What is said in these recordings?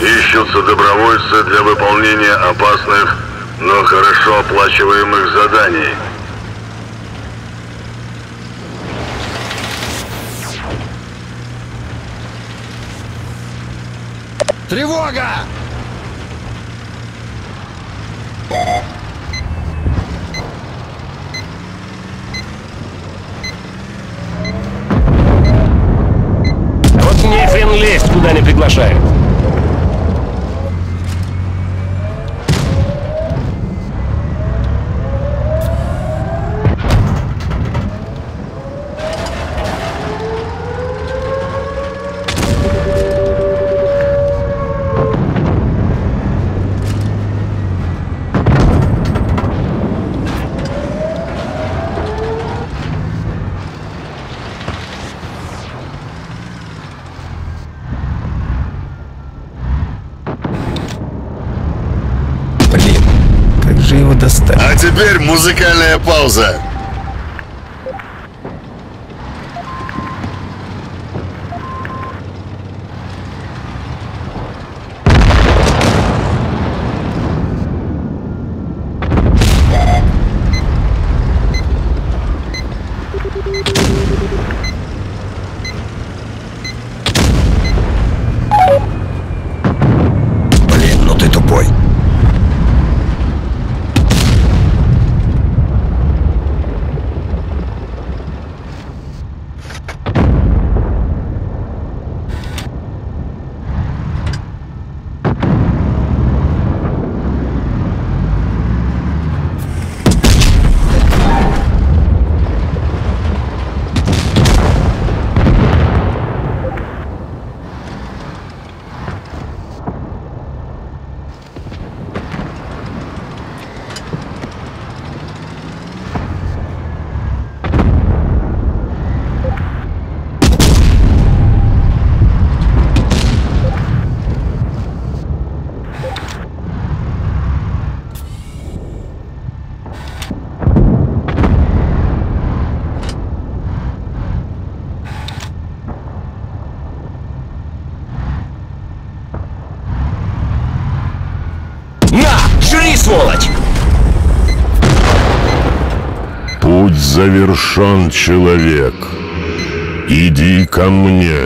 ищутся добровольцы для выполнения опасных, но хорошо оплачиваемых заданий. Тревога! Лезть, куда не приглашают. Теперь музыкальная пауза. Завершен, человек. Иди ко мне.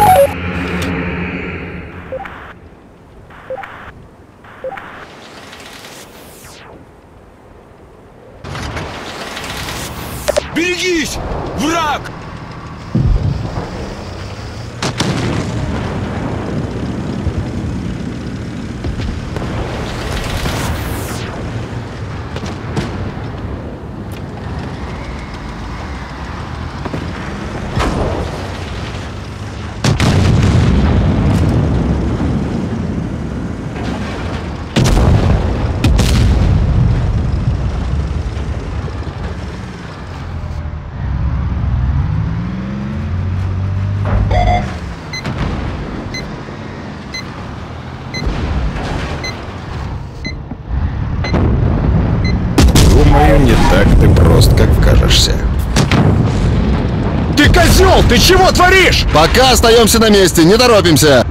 Думаю, не так ты прост, как кажешься. Ты козел! Ты чего творишь? Пока остаемся на месте, не торопимся.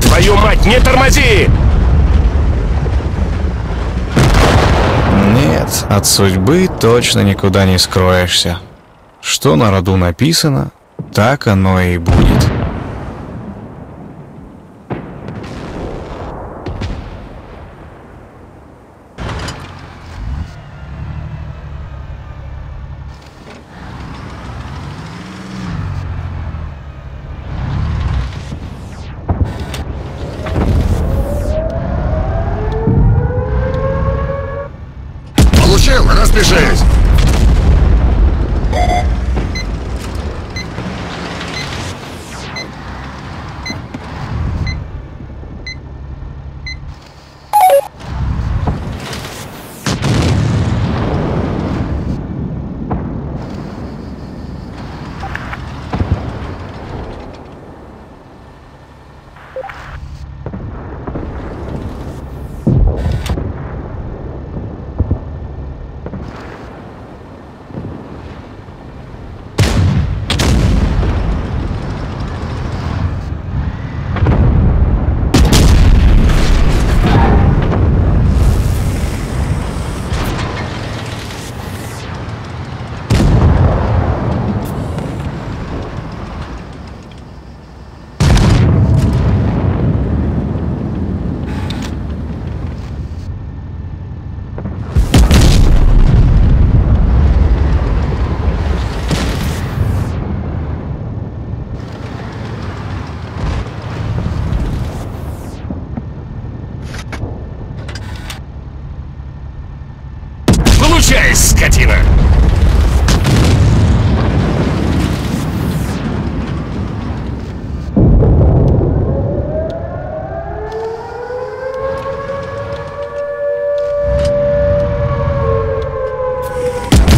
Твою мать, не тормози! Нет, от судьбы точно никуда не скроешься. Что на роду написано, так оно и будет. Получил, скотина!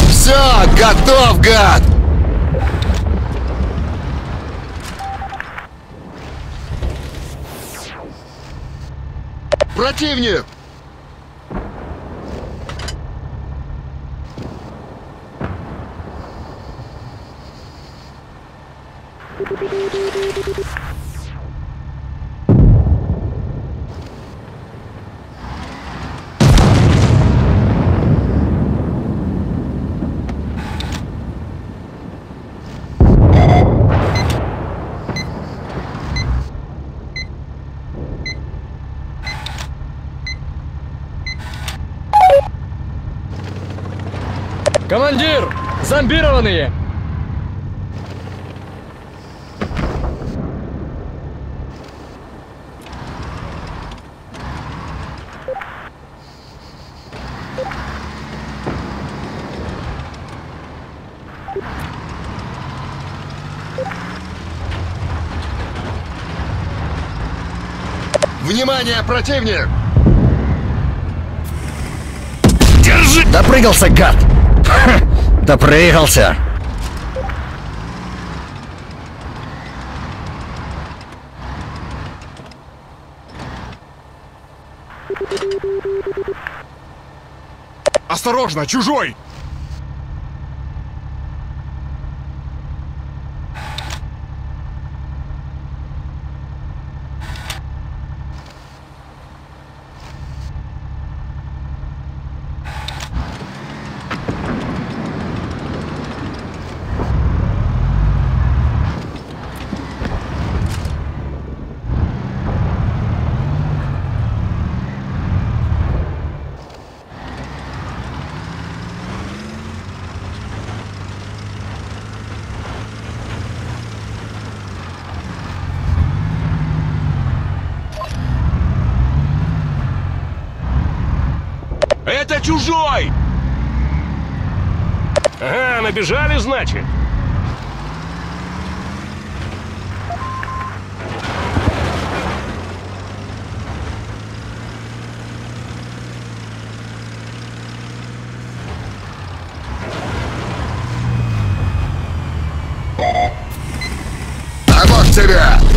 Все, готов, гад! Противник! Командир! Зомбированные! Внимание, противник! Держи! Допрыгался, гад! Допрыгался! Осторожно, чужой! Чужой! Ага, набежали, значит? Тебе!